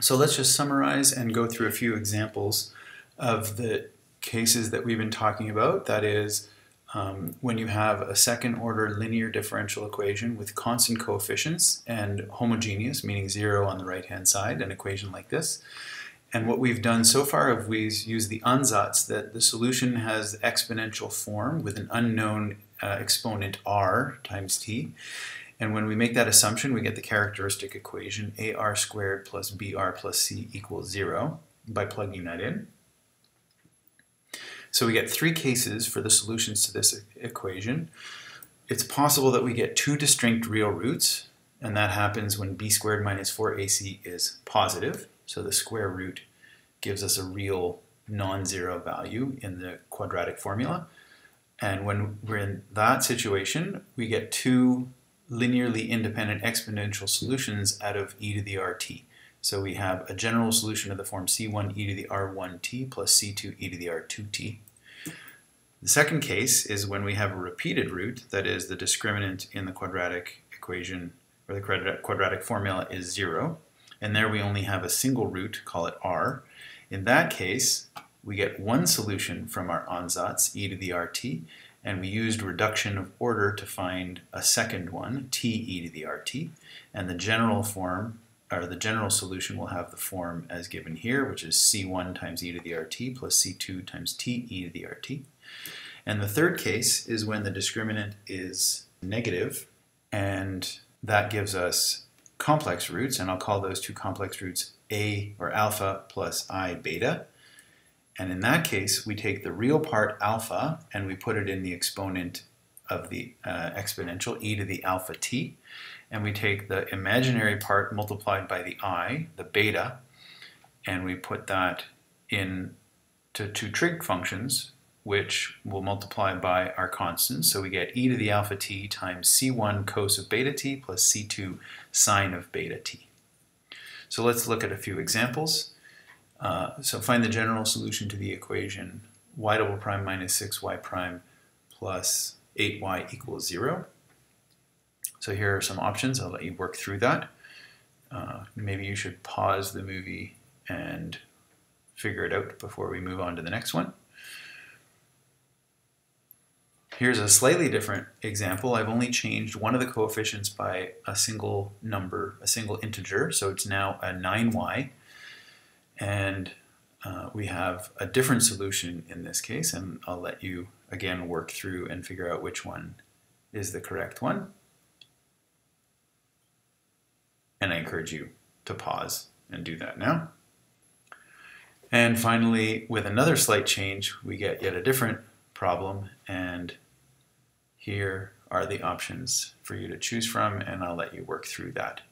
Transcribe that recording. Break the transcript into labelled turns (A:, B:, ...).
A: So let's just summarize and go through a few examples of the cases that we've been talking about. That is, um, when you have a second order linear differential equation with constant coefficients and homogeneous, meaning zero on the right hand side, an equation like this. And what we've done so far is we've used the ansatz that the solution has exponential form with an unknown uh, exponent r times t. And when we make that assumption, we get the characteristic equation ar squared plus br plus c equals 0 by plugging that in. So we get three cases for the solutions to this equation. It's possible that we get two distinct real roots, and that happens when b squared minus 4ac is positive. So the square root gives us a real non-zero value in the quadratic formula. And when we're in that situation, we get two linearly independent exponential solutions out of e to the rt. So we have a general solution of the form c1 e to the r1t plus c2 e to the r2t. The second case is when we have a repeated root, that is the discriminant in the quadratic equation or the quadratic formula is 0, and there we only have a single root, call it r. In that case, we get one solution from our ansatz, e to the rt, and we used reduction of order to find a second one, t e to the rt, and the general form, or the general solution will have the form as given here, which is c1 times e to the rt plus c2 times t e to the rt. And the third case is when the discriminant is negative, and that gives us complex roots, and I'll call those two complex roots a or alpha plus i beta. And in that case, we take the real part alpha and we put it in the exponent of the uh, exponential e to the alpha t. And we take the imaginary part multiplied by the i, the beta, and we put that in to two trig functions, which will multiply by our constants. So we get e to the alpha t times c1 cos of beta t plus c2 sine of beta t. So let's look at a few examples. Uh, so find the general solution to the equation y double prime minus 6y prime plus 8y equals 0. So here are some options. I'll let you work through that. Uh, maybe you should pause the movie and figure it out before we move on to the next one. Here's a slightly different example. I've only changed one of the coefficients by a single number, a single integer, so it's now a 9y. And uh, we have a different solution in this case, and I'll let you again work through and figure out which one is the correct one. And I encourage you to pause and do that now. And finally, with another slight change, we get yet a different problem, and here are the options for you to choose from, and I'll let you work through that.